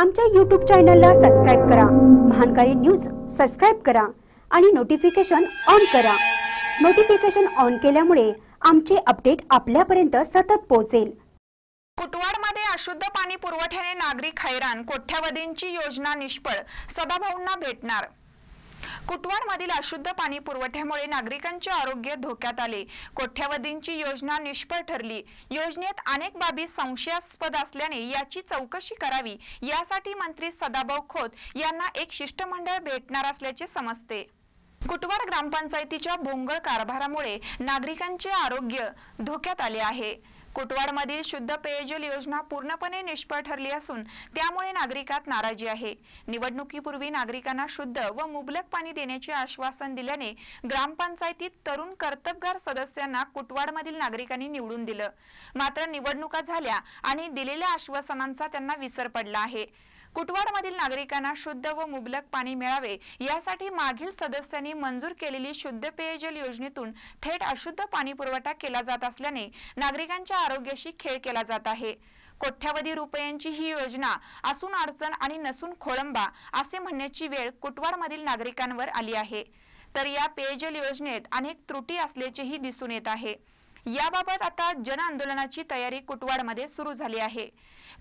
आमच्या यूट्यूब चॅनलला सबस्क्राईब करा. महानकारी न्यूज सबस्क्राईब करा आणि नोटिफिकेशन ऑन करा. नोटिफिकेशन ऑन केल्यामुळे आमचे अपडेट आपल्यापर्यंत सतत पोहोचेल. कुटवाडमध्ये अशुद्ध पाणी पुरवठ्याने नागरिक हैराण कोट्यावधींची योजना निष्फळ सदाभाऊंना भेटणार कुटवाडमधील अशुद्ध पाणी पुरवठ्यामुळे नागरिकांचे आरोग्य धोक्यात आले. कोठ्यावधींची योजना निष्फळ ठरली. योजनेत अनेक बाबी संशयास्पद असल्याने याची चौकशी करावी. यासाठी मंत्री सदाभाऊ खोत यांना एक शिष्टमंडळ भेटणार असल्याचे समजते. कुटवाड ग्रामपंचायतीच्या भोंगळ कारभारामुळे नागरिकांचे आरोग्य धोक्यात आले आहे. कुटवाडमधील शुद्ध पेयजल योजना पूर्णपणे निष्फळ ठरली असून त्यामुळे नागरिकात नाराजी आहे. निवडणुकीपूर्वी नागरिकांना शुद्ध व मुबलक पाणी देण्याचे आश्वासन दिल्याने ग्रामपंचायतीत तरुण कर्तबगार सदस्यांना कुटवाडमधील नागरिकांनी निवडून दिलं. मात्र निवडणुका झाल्या आणि दिलेल्या आश्वासनांचा त्यांना विसर पडला आहे. कुटवाडमधील नागरिकांना शुद्ध व मुबलक पाणी मिळावे यासाठी मागील सदस्यांनी मंजूर केलेली शुद्ध पेयजल योजनेतून थेट अशुद्ध पाणी पुरवठा केला जात असल्याने नागरिकांच्या आरोग्याशी खेळ केला जात आहे. कोट्यावधी रुपयांची ही योजना असून अडचण आणि नसून खोळंबा असे म्हणण्याची वेळ कुटवाडमधील नागरिकांवर आली आहे. तर या पेयजल योजनेत अनेक त्रुटी असल्याचेही दिसून येत आहे. याबाबत आता जन आंदोलनाची तयारी कुटवाडमध्ये सुरू झाली आहे.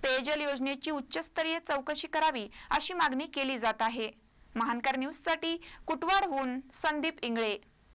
पेयजल योजनेची उच्चस्तरीय चौकशी करावी अशी मागणी केली जात आहे. महानकर न्यूजसाठी कुटवाडहून संदीप इंगळे.